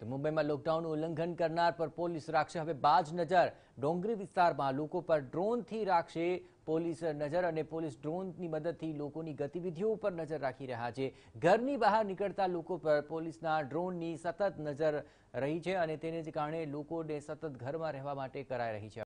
તો મુંબઈમાં લોકડાઉનનું ઉલ્લંઘન કરનાર પર પોલીસ રાખશે હવે બાજ નજર. ડોંગરી વિસ્તારમાં લોકો પર ડ્રોનથી રાખશે પોલીસ નજર અને પોલીસ ડ્રોનની મદદથી લોકોની ગતિવિધિઓ પર નજર રાખી રહ્યા છે. ઘરની બહાર નીકળતા લોકો પર પોલીસના ડ્રોનની સતત નજર રહી છે અને તેને જ કારણે લોકોને સતત ઘરમાં રહેવા માટે કરાઈ રહી છે.